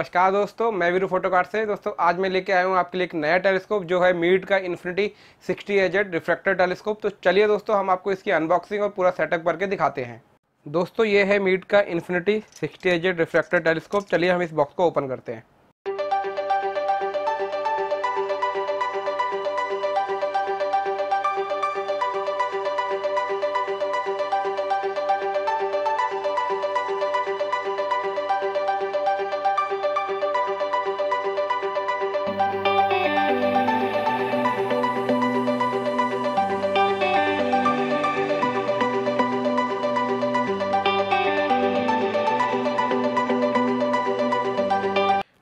नमस्कार दोस्तों, मैं वीरू फ़ोटो कार्ड से। दोस्तों, आज मैं लेके आया हूँ आपके लिए एक नया टेलीस्कोप जो है मीट का इन्फिनिटी 60 एजेड रिफ्रैक्टर टेलीस्कोप। तो चलिए दोस्तों, हम आपको इसकी अनबॉक्सिंग और पूरा सेटअप करके दिखाते हैं। दोस्तों, ये है मीट का इन्फिनिटी 60 एजेड रिफ्लेक्टर टेलीस्कोप। चलिए हम इस बॉक्स को ओपन करते हैं।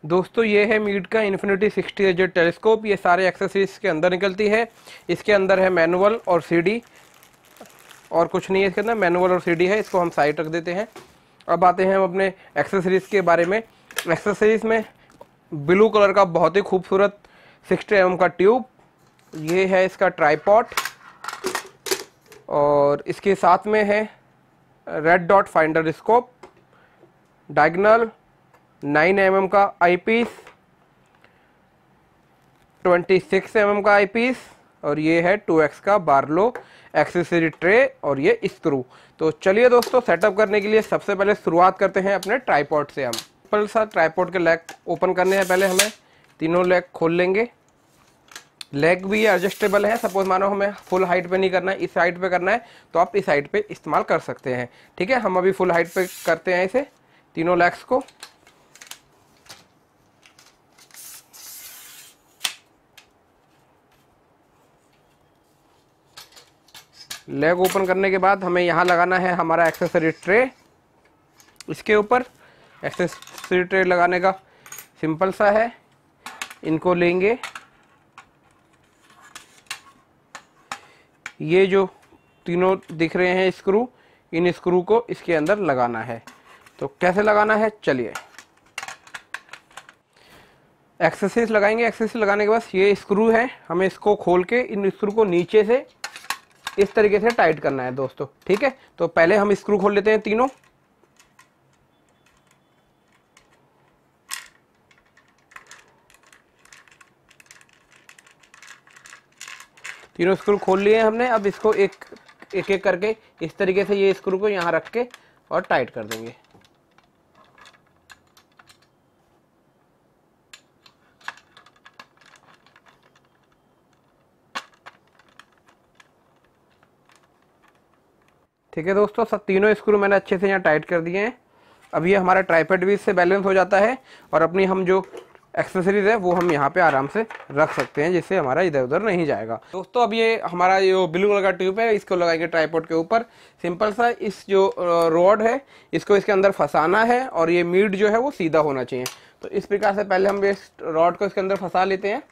दोस्तों, ये है मीट का इन्फिनिटी 60 एजेड टेलीस्कोप। ये सारे एक्सेसरीज के अंदर निकलती है। इसके अंदर है मैनुअल और सीडी और कुछ नहीं है इसके अंदर मैनुअल और सीडी है। इसको हम साइड रख देते हैं। अब आते हैं हम अपने एक्सेसरीज के बारे में। एक्सेसरीज में ब्लू कलर का बहुत ही खूबसूरत 60 एम का ट्यूब ये है इसका ट्राईपॉट और इसके साथ में है red dot finder scope diagonal 9 M mm का eyepiece, twenty six M का आई पीस, और ये है 2x का बारलो एक्सेसरी ट्रे और ये स्क्रू। तो चलिए दोस्तों सेटअप करने के लिए सबसे पहले शुरुआत करते हैं अपने ट्राईपॉड से हम। पहले साथ ट्राईपॉड के लेग ओपन करने हैं पहले हमें। तीनों लेग खोल लेंगे। लेग भी एडजस्टेबल है। सपोज़ मानो हमें फुल हाइट पे नहीं करना है, इस हाइट पे करना है तो आप इस हाइट पे इस्तेमाल कर सकते हैं। ठीक है, हम अभी फुल हाइट पे करते हैं इसे, तीनों लेग्स को। लेग ओपन करने के बाद हमें यहाँ लगाना है हमारा एक्सेसरी ट्रे इसके ऊपर एक्सेसरी ट्रे लगाने का सिंपल सा है। इनको लेंगे। ये जो तीनों दिख रहे हैं स्क्रू इन स्क्रू को इसके अंदर लगाना है। तो कैसे लगाना है? चलिए। एक्सेसरीज लगाएँगे। एक्सेसरीज लगाने के बाद ये स्क्रू है। हमें इसको खोल के इन स्क्रू को नीचे से इस तरीके से टाइट करना है दोस्तों, ठीक है? तो पहले हम स्क्रू खोल लेते हैं तीनों। तीनों स्क्रू खोल लिए हमने, अब इसको एक एक एक करके इस तरीके से ये स्क्रू को यहाँ रख के और टाइट कर देंगे। ठीक है दोस्तों, सब तीनों स्क्रू मैंने अच्छे से यहाँ टाइट कर दिए हैं। अब ये हमारा ट्राईपेड भी इससे बैलेंस हो जाता है और अपनी हम जो एक्सेसरीज है, वो हम यहाँ पे आराम से रख सकते हैं, जिससे हमारा इधर उधर नहीं जाएगा। दोस्तों, अब ये हमारा जो ब्लू कलर का ट्यूब है, इसको लगाएँगे ट्राईपोर्ट के ऊपर। सिंपल सा इस जो रोड है, इसको इसके अंदर फंसाना है और ये मीट जो है, वो सीधा होना चाहिए। तो इस प्रकार से पहले हम इस रॉड को इसके अंदर फंसा लेते हैं।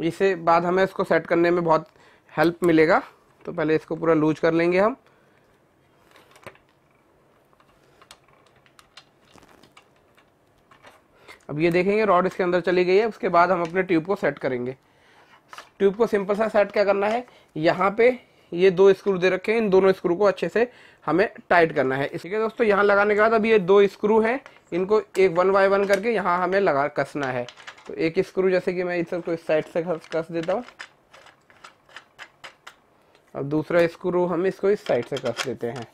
इससे बाद हमें इसको सेट करने में बहुत हेल्प मिलेगा। तो पहले इसको पूरा लूज कर लेंगे हम। अब ये देखेंगे रॉड इसके अंदर चली गई है, उसके बाद हम अपने ट्यूब को सेट करेंगे। ट्यूब को सिंपल सा सेट क्या करना है? यहाँ पे ये दो स्क्रू दे रखे हैं, इन दोनों स्क्रू को अच्छे से हमें टाइट करना है। ठीक है दोस्तों, यहाँ लगाने के बाद अब ये दो स्क्रू हैं, इनको एक वन बाय वन करके यहाँ हमें लगा कसना है। तो एक स्क्रू जैसे कि मैं इस सबको इस साइड से कस देता हूँ। अब दूसरा स्क्रू हम इसको इस साइड से कस देते हैं।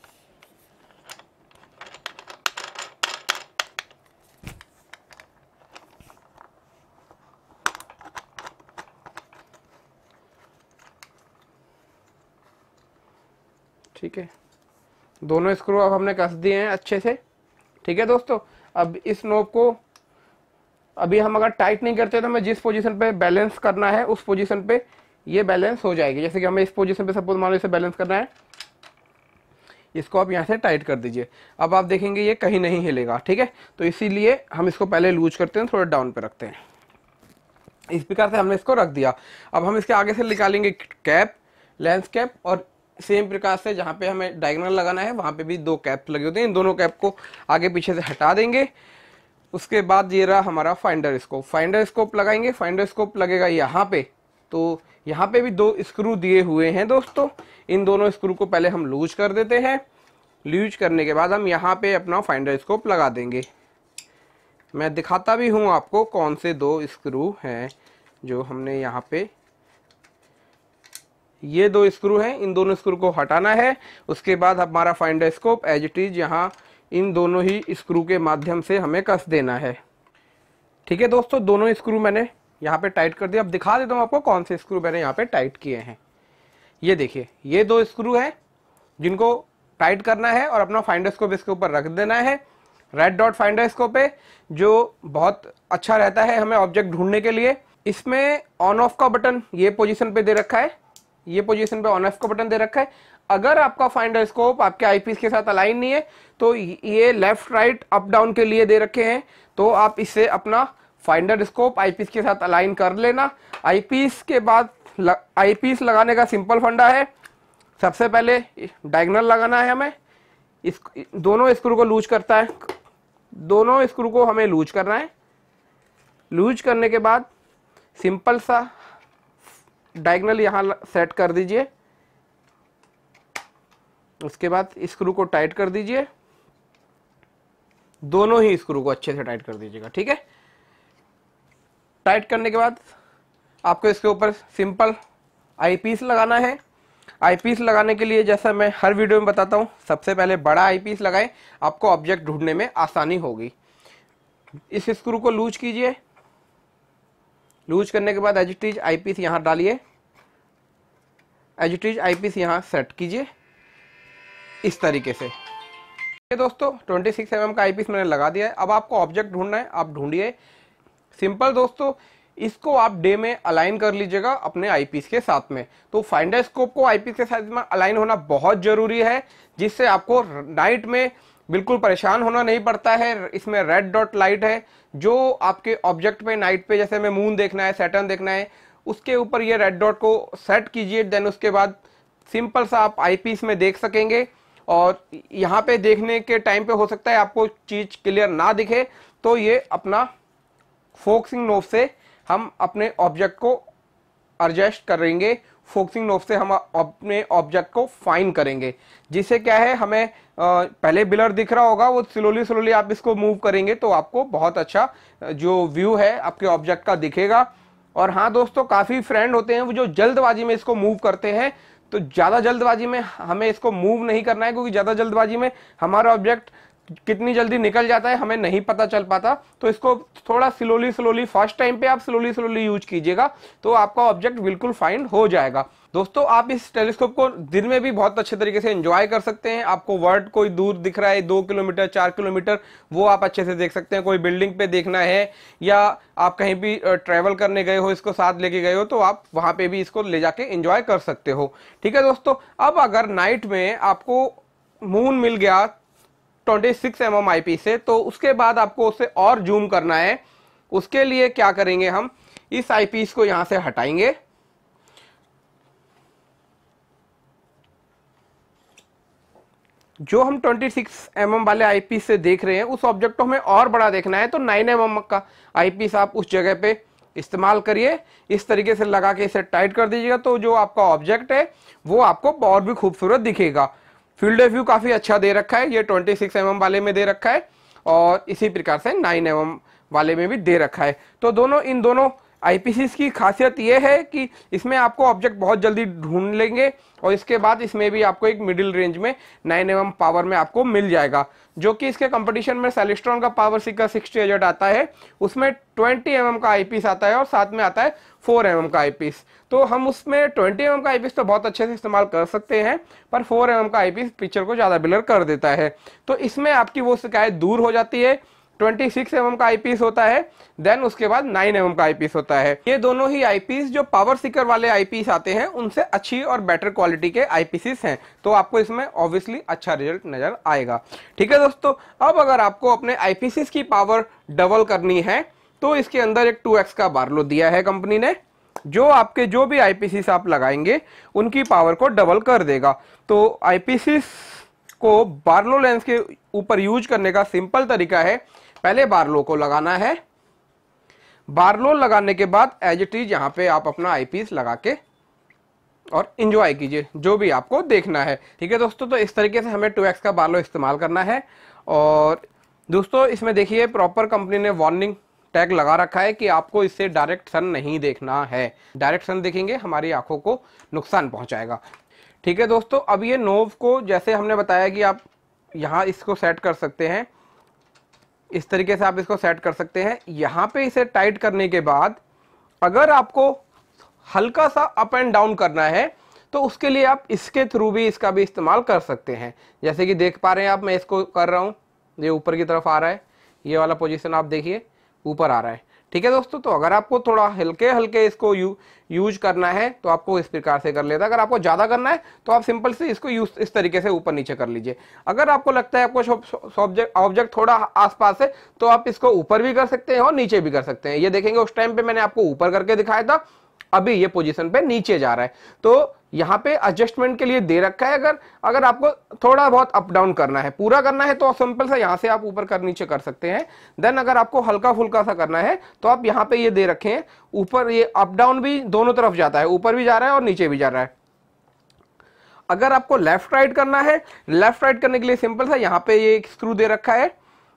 ठीक है। दोनों स्क्रू अब हमने कस दिए हैं अच्छे से। ठीक है दोस्तों, अब इस नोब को अभी हम अगर टाइट नहीं करते तो हमें जिस पोजीशन पे बैलेंस करना है, उस पोजीशन पे ये बैलेंस हो जाएगी। जैसे कि हमें इस पोजीशन पे सपोज़ मान लो इसे बैलेंस करना है, इसको आप यहाँ से टाइट कर दीजिए। अब आप देखेंगे ये कहीं नहीं हिलेगा, ठीक है? तो इसीलिए हम इसको पहले लूज करते हैं, थोड़ा डाउन पे रखते हैं। इस प्रकार से हमने इसको रख दिया। अब हम इसके आगे से निकालेंगे कैप लेंस कैप और सेम प्रकार से जहाँ पे हमें डायगनल लगाना है, वहाँ पे भी दो कैप लगे होते हैं। इन दोनों कैप को आगे पीछे से हटा देंगे। उसके बाद ये रहा हमारा फाइंडर स्कोप फाइंडर स्कोप लगाएँगे। फाइंडर स्कोप लगेगा यहाँ पे। तो यहाँ पे भी दो स्क्रू दिए हुए हैं दोस्तों। इन दोनों स्क्रू को पहले हम लूज कर देते हैं। लूज करने के बाद हम यहाँ पे अपना फाइंडर स्कोप लगा देंगे। मैं दिखाता भी हूँ आपको कौन से दो स्क्रू हैं जो हमने यहाँ पे ये दो स्क्रू हैं, इन दोनों स्क्रू को हटाना है। उसके बाद हमारा finder scope as it is यहाँ इन दोनों ही स्क्रू के माध्यम से हमें कस देना है। ठीक है दोस्तों, दोनों स्क्रू मैंने यहाँ पे टाइट कर दिया। अब दिखा देता हूँ आपको कौन से स्क्रू मैंने यहाँ पे टाइट किए हैं। ये देखिए, ये दो स्क्रू हैं जिनको टाइट करना है और अपना फाइंडर स्कोप इसके ऊपर रख देना है। रेड डॉट फाइंडर स्कोप है, जो बहुत अच्छा रहता है हमें ऑब्जेक्ट ढूँढने के लिए। इसमें ऑन ऑफ़ का बटन ये पोजीशन पे दे रखा है। ये पोजीशन पे ऑन ऑफ़ का बटन दे रखा है। अगर आपका फाइंडर स्कोप आपके आईपीस के साथ अलाइन नहीं है तो ये लेफ़्ट राइट अप डाउन के लिए दे रखे हैं। तो आप इससे अपना फाइंडर स्कोप आईपीस के साथ अलाइन कर लेना। आईपीस के बाद आईपीस लगाने का सिंपल फंडा है। सबसे पहले डायगनल लगाना है हमें। इस, दोनों स्क्रू को लूज करता है। दोनों स्क्रू को हमें लूज करना है। लूज करने के बाद सिंपल सा डायगनल यहाँ सेट कर दीजिए। उसके बाद स्क्रू को टाइट कर दीजिए। दोनों ही स्क्रू को अच्छे से टाइट कर दीजिएगा, ठीक है? टाइट करने के बाद आपको इसके ऊपर सिंपल आईपीस लगाना है। आईपीस लगाने के लिए जैसा मैं हर वीडियो में बताता हूँ, सबसे पहले बड़ा आईपीस लगाएँ, आपको ऑब्जेक्ट ढूँढने में आसानी होगी। इस स्क्रू को लूज कीजिए। लूज करने के बाद एजिटीज आईपीस यहाँ डालिए। एजिटीज आईपीस यहाँ सेट कीजिए। इस तरीके से। ये दोस्तों 26 सिक्स mm का आईपीस मैंने लगा दिया है। अब आपको ऑब्जेक्ट ढूंढना है, आप ढूंढिए। सिंपल दोस्तों, इसको आप डे में अलाइन कर लीजिएगा अपने आईपीस के साथ में। तो फाइंडर स्कोप को आईपीस के साथ में अलाइन होना बहुत ज़रूरी है, जिससे आपको नाइट में बिल्कुल परेशान होना नहीं पड़ता है। इसमें रेड डॉट लाइट है, जो आपके ऑब्जेक्ट पे नाइट पे, जैसे हमें मून देखना है सैटर्न देखना है, उसके ऊपर ये रेड डॉट को सेट कीजिए देन उसके बाद सिंपल सा आप आईपीस में देख सकेंगे। और यहाँ पे देखने के टाइम पे हो सकता है आपको चीज़ क्लियर ना दिखे तो ये अपना फोक्सिंग नोब से हम अपने ऑब्जेक्ट को एडजस्ट करेंगे। फोक्सिंग नोब से हम अपने ऑब्जेक्ट को फाइन करेंगे। जिससे क्या है, हमें पहले बिलर दिख रहा होगा, वो स्लोली स्लोली आप इसको मूव करेंगे तो आपको बहुत अच्छा जो व्यू है आपके ऑब्जेक्ट का दिखेगा। और हाँ दोस्तों, काफ़ी फ्रेंड होते हैं वो जो जल्दबाजी में इसको मूव करते हैं। तो ज़्यादा जल्दबाजी में हमें इसको मूव नहीं करना है, क्योंकि ज़्यादा जल्दबाजी में हमारा ऑब्जेक्ट कितनी जल्दी निकल जाता है, हमें नहीं पता चल पाता। तो इसको थोड़ा स्लोली स्लोली फ़र्स्ट टाइम पे आप स्लोली स्लोली यूज़ कीजिएगा तो आपका ऑब्जेक्ट बिल्कुल फाइंड हो जाएगा। दोस्तों, आप इस टेलीस्कोप को दिन में भी बहुत अच्छे तरीके से एंजॉय कर सकते हैं। आपको वर्ड कोई दूर दिख रहा है, दो किलोमीटर, चार किलोमीटर, वो आप अच्छे से देख सकते हैं। कोई बिल्डिंग पे देखना है, या आप कहीं भी ट्रेवल करने गए हो, इसको साथ लेके गए हो तो आप वहाँ पे भी इसको ले जाके एंजॉय कर सकते हो। ठीक है दोस्तों, अब अगर नाइट में आपको मून मिल गया twenty six M M eye से। तो उसके बाद आपको उसे और जूम करना है। उसके लिए क्या करेंगे हम? इस आईपीस को यहाँ से हटाएँगे। जो हम 26 सिक्स mm वाले आईपीस से देख रहे हैं, उस ऑब्जेक्ट को हमें और बड़ा देखना है। तो 9 mm का आईपीस आप उस जगह पे इस्तेमाल करिए। इस तरीके से लगा के इसे टाइट कर दीजिएगा। तो जो आपका ऑब्जेक्ट है, वो आपको और भी खूबसूरत दिखेगा। फ़ील्ड ऑफ़ व्यू काफ़ी अच्छा दे रखा है, ये 26 सिक्स mm वाले में दे रखा है और इसी प्रकार से 9 mm वाले में भी दे रखा है। तो दोनों, इन दोनों आईपीसीस की खासियत यह है कि इसमें आपको ऑब्जेक्ट बहुत जल्दी ढूंढ लेंगे और इसके बाद इसमें भी आपको एक मिडिल रेंज में नाइन एम पावर में आपको मिल जाएगा, जो कि इसके कंपटीशन में सेलिस्ट्रॉन का पावर सिक्का सिक्सटी एजेड आता है। उसमें 20 एम का आईपीस आता है और साथ में आता है फोर एम का आईपीस तो हम उसमें 20 एम का आईपीस तो बहुत अच्छे से इस्तेमाल कर सकते हैं, पर फोर एम का आईपीस पिक्चर को ज़्यादा बिलर कर देता है। तो इसमें आपकी वो शिकायत दूर हो जाती है 26 सिक्स mm का आईपीस होता है देन उसके बाद 9 mm का आईपीस होता है। ये दोनों ही आईपीस जो पावर सीकर वाले आईपीस आते हैं, उनसे अच्छी और बेटर क्वालिटी के आईपीसीस हैं। तो आपको इसमें ऑब्वियसली अच्छा रिज़ल्ट नज़र आएगा। ठीक है दोस्तों, अब अगर आपको अपने आईपीसीस की पावर डबल करनी है तो इसके अंदर एक टू का बारलो दिया है कंपनी ने, जो आपके जो भी आईपीसीस आप लगाएँगे, उनकी पावर को डबल कर देगा। तो आईपीसीस को बार्लो लेंस के ऊपर यूज़ करने का सिंपल तरीका है पहले बारलो को लगाना है। बारलो लगाने के बाद एज इट इज़ यहाँ पे आप अपना आईपीस लगा के और इंजॉय कीजिए, जो भी आपको देखना है। ठीक है दोस्तों तो इस तरीके से हमें टू का बारलो इस्तेमाल करना है। और दोस्तों, इसमें देखिए प्रॉपर कंपनी ने वार्निंग टैग लगा रखा है कि आपको इससे डायरेक्ट सन नहीं देखना है। डायरेक्ट सन देखेंगे, हमारी आँखों को नुकसान पहुंचाएगा। ठीक है दोस्तों, अब ये नोव को, जैसे हमने बताया कि आप यहाँ इसको सेट कर सकते हैं इस तरीके से आप इसको सेट कर सकते हैं। यहाँ पे इसे टाइट करने के बाद अगर आपको हल्का सा अप एंड डाउन करना है तो उसके लिए आप इसके थ्रू भी इसका भी इस्तेमाल कर सकते हैं। जैसे कि देख पा रहे हैं आप, मैं इसको कर रहा हूँ। ये ऊपर की तरफ़ आ रहा है। ये वाला पोजिशन आप देखिए, ऊपर आ रहा है। ठीक है दोस्तों तो अगर आपको थोड़ा हल्के हल्के इसको यू, यूज़ करना है तो आपको इस प्रकार से कर लेता अगर आपको ज़्यादा करना है तो आप सिंपल से इसको यूज़ इस तरीके से ऊपर नीचे कर लीजिए। अगर आपको लगता है आपको ऑब्जेक्ट ऑब्जेक्ट थोड़ा आसपास है तो आप इसको ऊपर भी कर सकते हैं और नीचे भी कर सकते हैं। ये देखेंगे, उस टाइम पे मैंने आपको ऊपर करके दिखाया था अभी ये पोजीशन पे नीचे जा रहा है। तो यहाँ पे एडजस्टमेंट के लिए दे रखा है अगर अगर आपको थोड़ा बहुत अप डाउन करना है, पूरा करना है तो सिंपल सा यहाँ से आप ऊपर कर, नीचे कर सकते हैं। देन अगर आपको हल्का फुल्का सा करना है तो आप यहाँ पे ये दे रखे हैं। ऊपर ये अप डाउन भी दोनों तरफ़ जाता है, ऊपर भी जा रहा है और नीचे भी जा रहा है। अगर आपको लेफ़्ट राइट करना है लेफ़्ट राइट करने के लिए सिंपल सा यहाँ पे ये स्क्रू दे रखा है।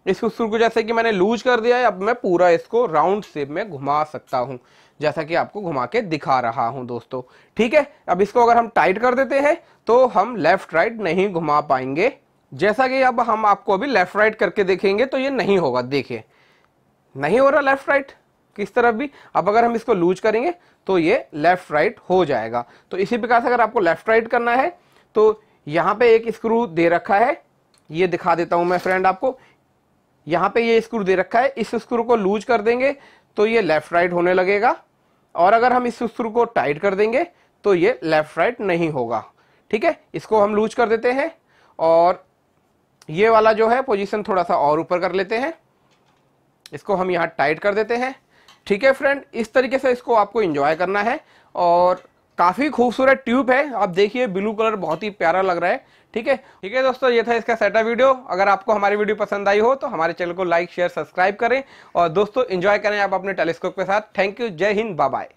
इस स्क्रू को जैसे कि मैंने लूज कर दिया है, अब मैं पूरा इसको राउंड शेप में घुमा सकता हूँ, जैसा कि आपको घुमा के दिखा रहा हूँ दोस्तों। ठीक है? अब इसको अगर हम टाइट कर देते हैं तो हम लेफ़्ट राइट नहीं घुमा पाएँगे। जैसा कि अब हम आपको अभी लेफ़्ट राइट करके देखेंगे तो ये नहीं होगा, देखिए। नहीं हो रहा लेफ़्ट राइट किस तरफ़ भी? अब अगर हम इसको लूज करेंगे तो ये लेफ़्ट राइट हो जाएगा। तो इसी प्रकार से अगर आपको लेफ़्ट राइट करना है तो यहाँ पे एक स्क्रू दे रखा है। ये दिखा देता हूँ मैं फ्रेंड आपको। यहाँ पे ये स्क्रू दे रखा है, इस स्क्रू को लूज कर देंगे तो ये लेफ़्ट राइट होने लगेगा। और अगर हम इस स्क्रू को टाइट कर देंगे तो ये लेफ़्ट राइट नहीं होगा। ठीक है? इसको हम लूज कर देते हैं, और ये वाला जो है पोजीशन थोड़ा सा और ऊपर कर लेते हैं। इसको हम यहाँ टाइट कर देते हैं। ठीक है फ्रेंड इस तरीके से इसको आपको इंजॉय करना है, और काफ़ी खूबसूरत ट्यूब है। आप देखिए ब्लू कलर बहुत ही प्यारा लग रहा है। ठीक है? ठीक है दोस्तों, ये था इसका सेटअप वीडियो अगर आपको हमारी वीडियो पसंद आई हो तो हमारे चैनल को लाइक शेयर सब्सक्राइब करें। और दोस्तों इंजॉय करें आप अपने टेलीस्कोप के साथ। थैंक यू जय हिंद बाय